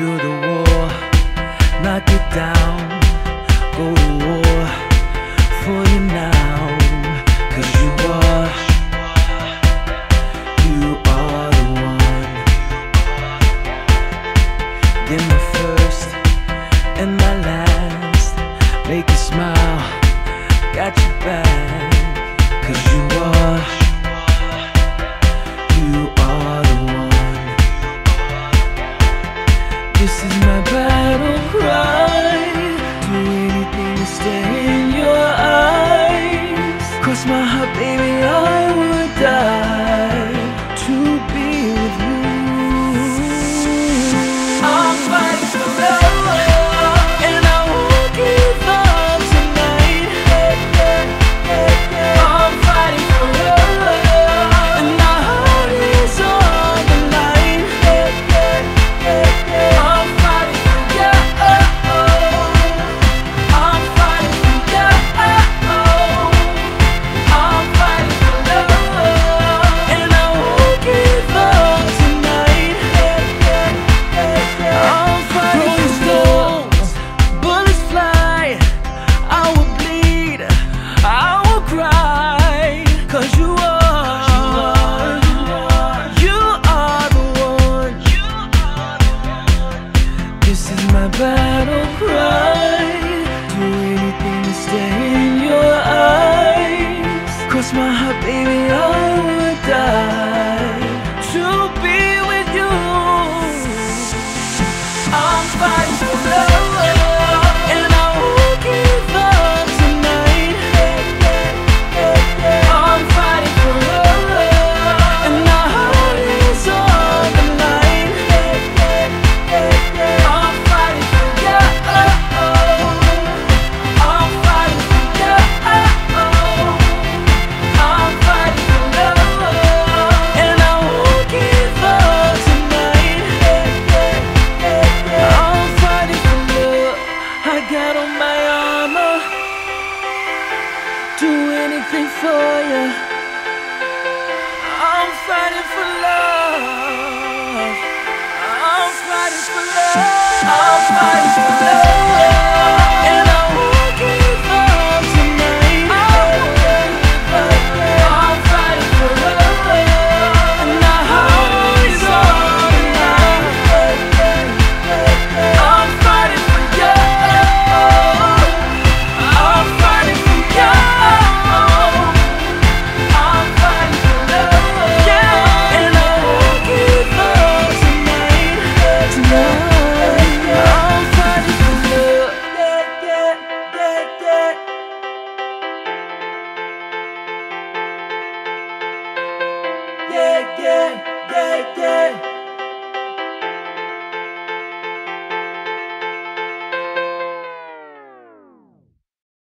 Build a wall, knock it down Go to war for you now. Cause you are You are the one. You're my first and my last. Make you smile, got your back. Cause you are. nothing for you. I'm fighting for yeah, yeah, yeah.